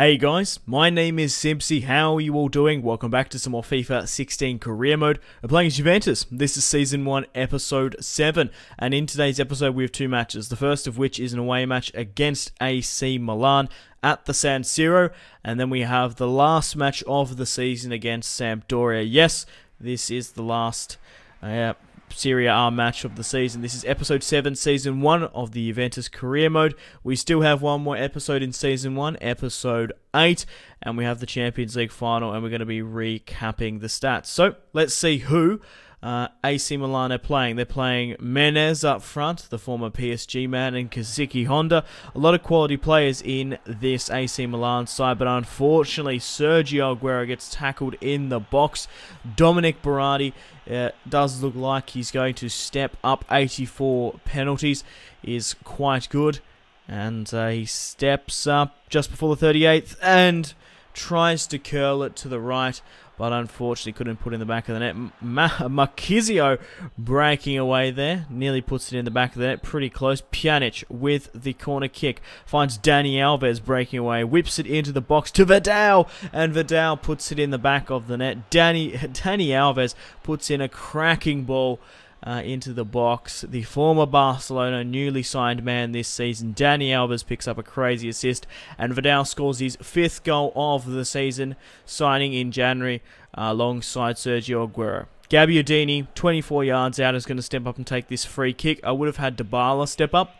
Hey guys, my name is Simpzy. How are you all doing? Welcome back to some more FIFA 16 career mode. I'm playing as Juventus. This is season 1, episode 7. And in today's episode, we have two matches. The first of which is an away match against AC Milan at the San Siro. And then we have the last match of the season against Sampdoria. Yes, this is the last. Uh, Serie A match of the season. This is episode 7, season 1 of the Juventus career mode. We still have one more episode in season 1, episode 8, and we have the Champions League final, and we're going to be recapping the stats. So let's see who uh, AC Milan are playing. They're playing Menez up front, the former PSG man, and Kazuki Honda. A lot of quality players in this AC Milan side, but unfortunately, Sergio Aguero gets tackled in the box. Dominic Berardi uh, does look like he's going to step up 84 penalties, is quite good. And uh, he steps up just before the 38th and tries to curl it to the right but unfortunately couldn't put in the back of the net. Marchisio breaking away there, nearly puts it in the back of the net, pretty close. Pjanic with the corner kick finds Dani Alves breaking away, whips it into the box to Vidal, and Vidal puts it in the back of the net. Danny Dani Alves puts in a cracking ball uh, into the box. The former Barcelona newly signed man this season, Dani Alves, picks up a crazy assist, and Vidal scores his fifth goal of the season, signing in January uh, alongside Sergio Aguero. Gabbiadini, 24 yards out, is going to step up and take this free kick. I would have had Dybala step up.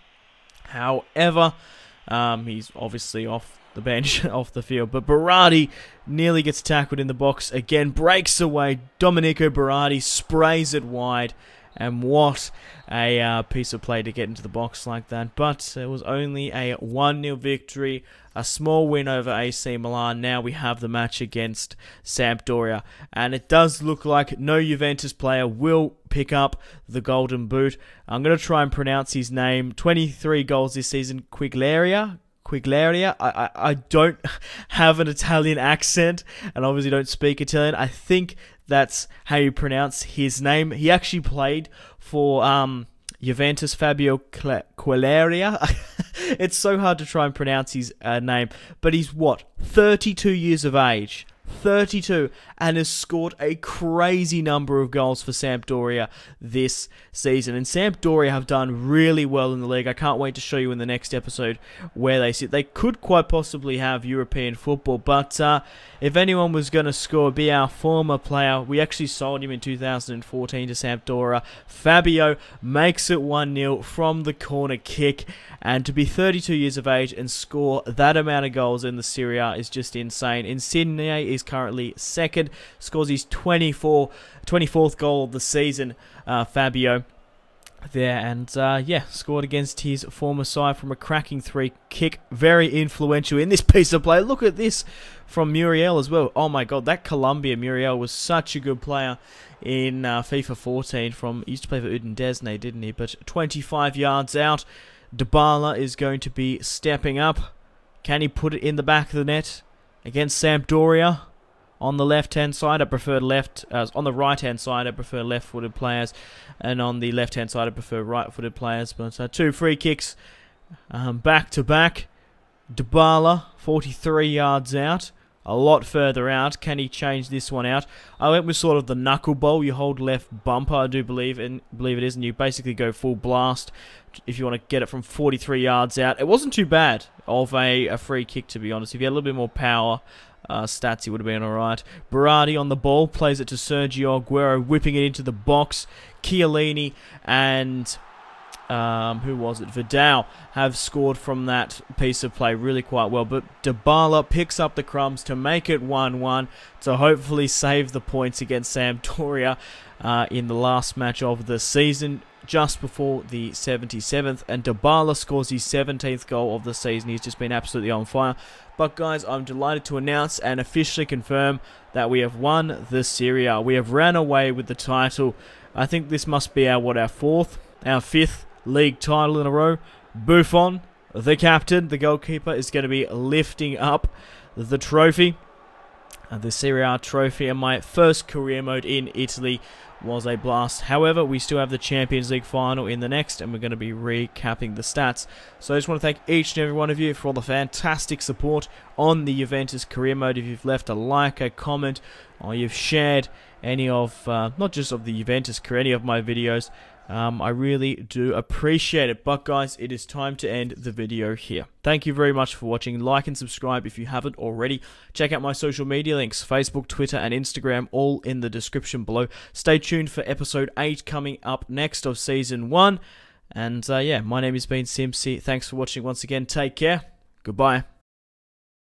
However, um, he's obviously off the bench, off the field. But Berardi nearly gets tackled in the box again, breaks away. Domenico Berardi sprays it wide. And what a uh, piece of play to get into the box like that. But it was only a 1 0 victory, a small win over AC Milan. Now we have the match against Sampdoria. And it does look like no Juventus player will pick up the Golden Boot. I'm going to try and pronounce his name 23 goals this season. Quigleria. Quigleria. I, I, I don't have an Italian accent and obviously don't speak Italian. I think that's how you pronounce his name. He actually played for um, Juventus Fabio Qualeria. it's so hard to try and pronounce his uh, name, but he's what 32 years of age. 32 and has scored a crazy number of goals for Sampdoria this season. And Sampdoria have done really well in the league. I can't wait to show you in the next episode where they sit. They could quite possibly have European football, but uh, if anyone was going to score, be our former player. We actually sold him in 2014 to Sampdoria. Fabio makes it 1 0 from the corner kick. And to be 32 years of age and score that amount of goals in the Serie A is just insane. Insigne is currently second, scores his 24, 24th goal of the season, uh, Fabio there and uh, yeah scored against his former side from a cracking three kick very influential in this piece of play look at this from Muriel as well oh my god that Colombia Muriel was such a good player in uh, FIFA 14 from he used to play for Udinese didn't he but 25 yards out Dybala is going to be stepping up. Can he put it in the back of the net against Sampdoria? On the left-hand side, I prefer left. Uh, on the right-hand side, I prefer left-footed players, and on the left-hand side, I prefer right-footed players. But uh, two free kicks, um, back to back. Dybala, 43 yards out a lot further out. Can he change this one out? I went with sort of the knuckle bowl. You hold left bumper, I do believe, and believe it is, and you basically go full blast if you want to get it from 43 yards out. It wasn't too bad of a, a free kick, to be honest. If you had a little bit more power, uh, stats, he would have been alright. Berardi on the ball, plays it to Sergio Aguero, whipping it into the box. Chiellini and um, who was it? Vidal have scored from that piece of play really quite well. But Dybala picks up the crumbs to make it 1-1 to hopefully save the points against Sampdoria uh, in the last match of the season just before the 77th and Dybala scores his 17th goal of the season. He's just been absolutely on fire. But guys, I'm delighted to announce and officially confirm that we have won the Serie A. We have ran away with the title. I think this must be our what our fourth, our fifth league title in a row. Buffon, the captain, the goalkeeper, is going to be lifting up the trophy. Uh, the Serie A trophy and my first career mode in Italy was a blast. However, we still have the Champions League final in the next, and we're going to be recapping the stats. So I just want to thank each and every one of you for all the fantastic support on the Juventus career mode. If you've left a like, a comment, or you've shared any of, uh, not just of the Juventus career, any of my videos, um, I really do appreciate it. But guys, it is time to end the video here. Thank you very much for watching. Like and subscribe if you haven't already. Check out my social media links, Facebook, Twitter, and Instagram, all in the description below. Stay tuned for episode 8 coming up next of season 1. And uh, yeah, my name has been Simpzy. Thanks for watching once again. Take care. Goodbye.